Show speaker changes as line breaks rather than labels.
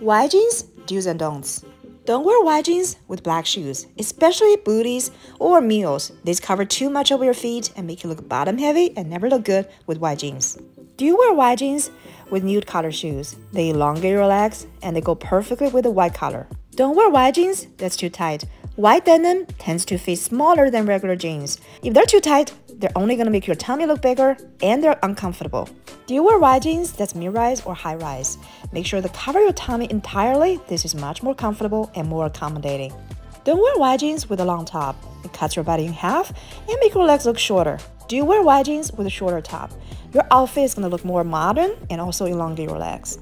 Wide jeans, do's and don'ts. Don't wear white jeans with black shoes, especially booties or mules. These cover too much of your feet and make you look bottom heavy and never look good with white jeans. Do you wear white jeans with nude color shoes? They elongate your legs and they go perfectly with the white color. Don't wear white jeans that's too tight. White denim tends to fit smaller than regular jeans. If they're too tight, they're only gonna make your tummy look bigger and they're uncomfortable. Do you wear wide jeans that's mid-rise or high-rise? Make sure to cover your tummy entirely. This is much more comfortable and more accommodating. Don't wear wide jeans with a long top. It cuts your body in half and make your legs look shorter. Do you wear wide jeans with a shorter top? Your outfit is gonna look more modern and also elongate your legs.